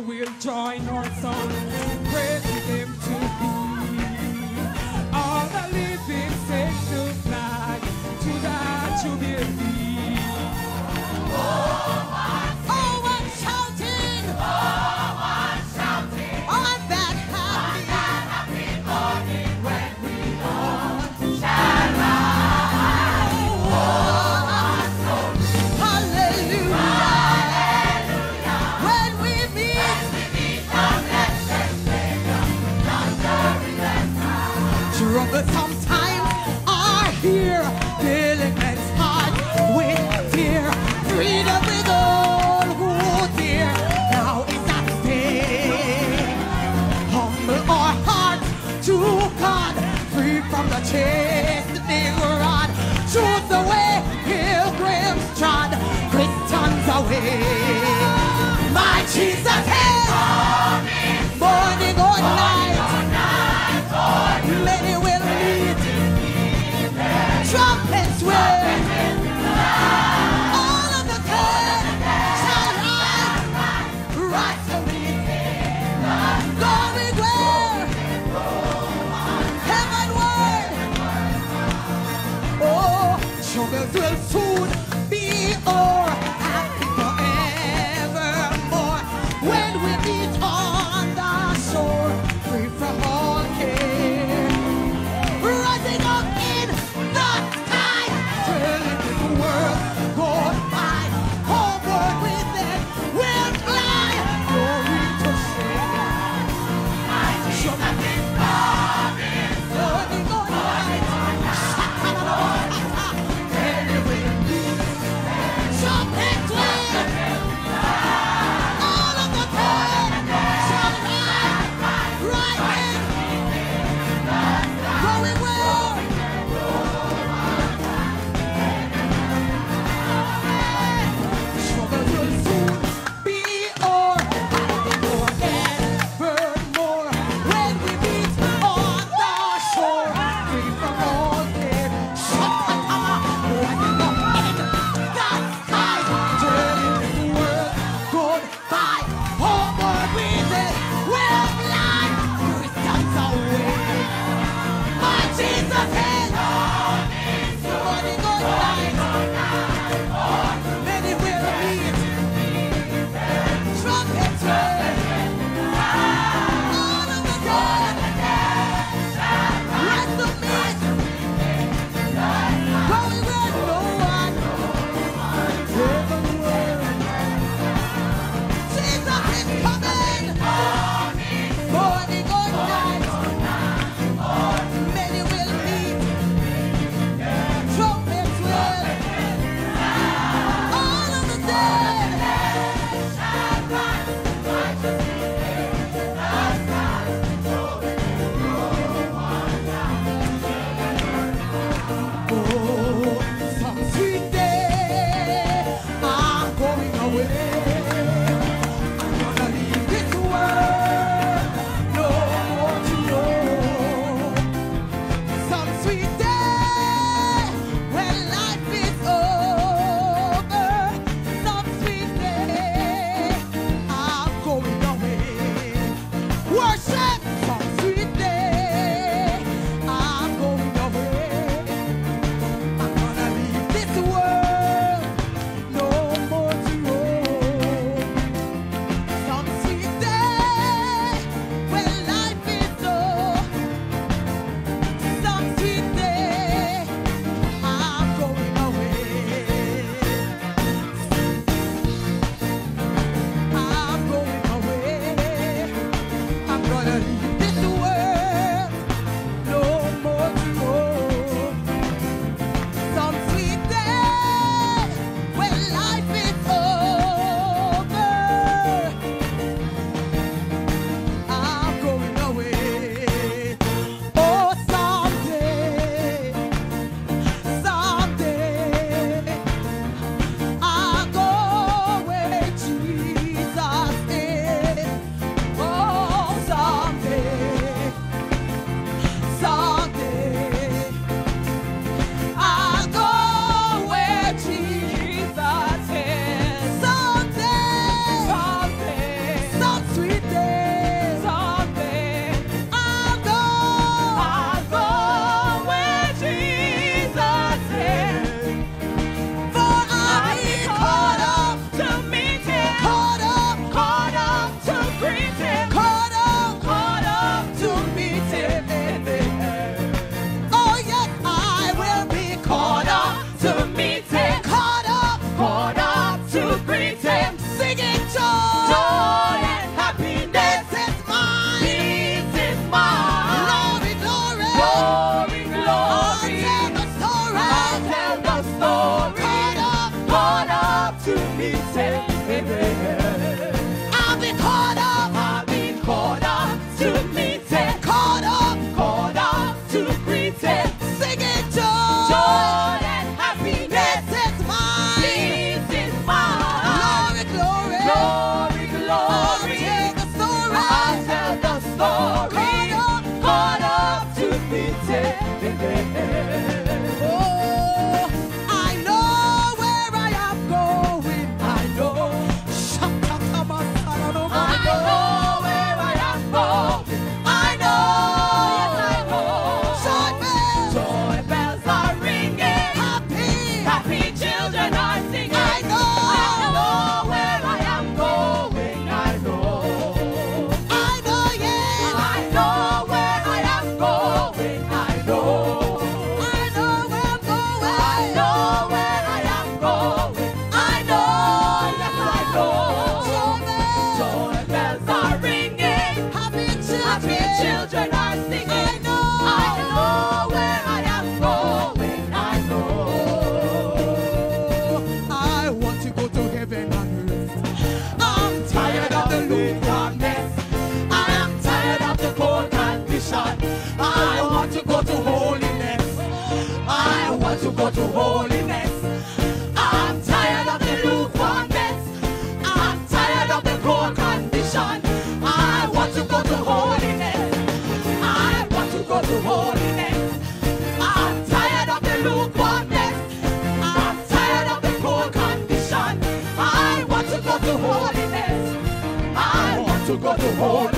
will join our song, Trumpets will. stop Go to holiness. I'm tired of the lukewarmness. I'm tired of the poor condition. I want to go to holiness. I want to go to holiness. I'm tired of the lukewarmness. I'm tired of the poor condition. I want to go to holiness. I want to go to holiness.